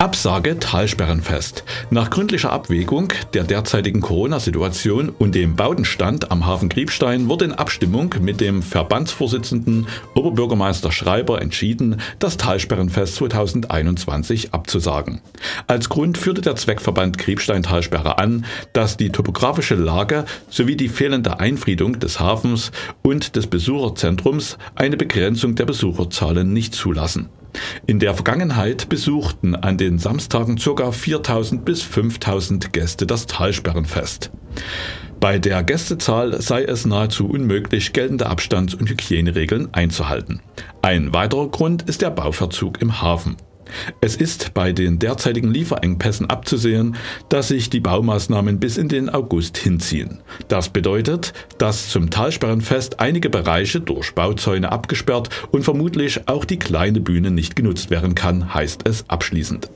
Absage Talsperrenfest. Nach gründlicher Abwägung der derzeitigen Corona-Situation und dem Bautenstand am Hafen Griebstein wurde in Abstimmung mit dem Verbandsvorsitzenden Oberbürgermeister Schreiber entschieden, das Talsperrenfest 2021 abzusagen. Als Grund führte der Zweckverband Griebstein-Talsperre an, dass die topografische Lage sowie die fehlende Einfriedung des Hafens und des Besucherzentrums eine Begrenzung der Besucherzahlen nicht zulassen. In der Vergangenheit besuchten an den Samstagen ca. 4000 bis 5000 Gäste das Talsperrenfest. Bei der Gästezahl sei es nahezu unmöglich, geltende Abstands- und Hygieneregeln einzuhalten. Ein weiterer Grund ist der Bauverzug im Hafen. Es ist bei den derzeitigen Lieferengpässen abzusehen, dass sich die Baumaßnahmen bis in den August hinziehen. Das bedeutet, dass zum Talsperrenfest einige Bereiche durch Bauzäune abgesperrt und vermutlich auch die kleine Bühne nicht genutzt werden kann, heißt es abschließend.